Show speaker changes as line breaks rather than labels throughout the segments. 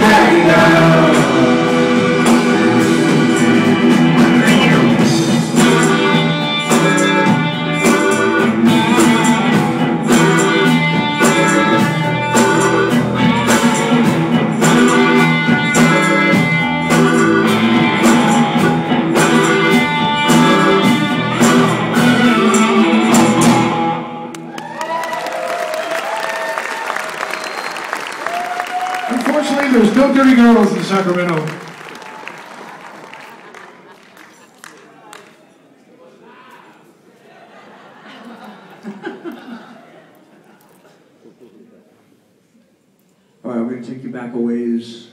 happy now. There's no dirty girls in Sacramento.
All right, we're going to take you back a ways.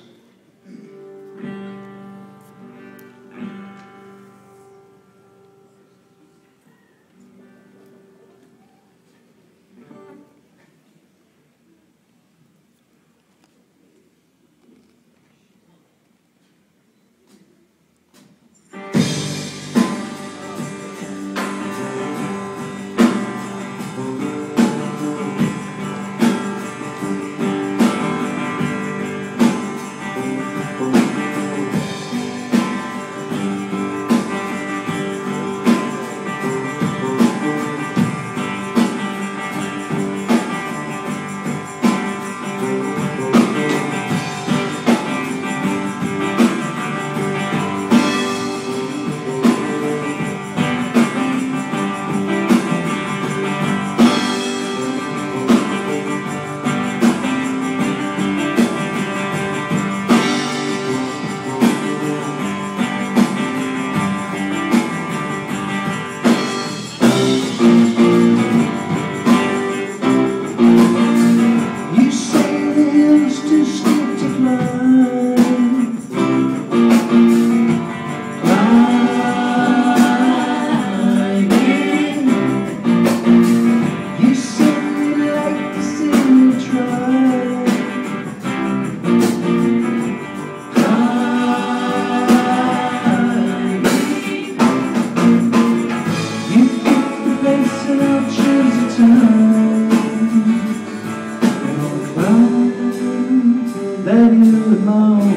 That you alone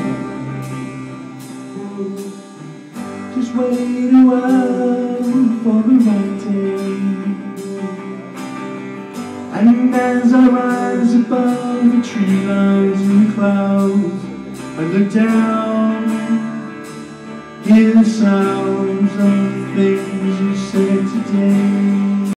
Just wait a while for the right time And as I rise above the tree lines and the clouds I look down Hear the sounds of things you said today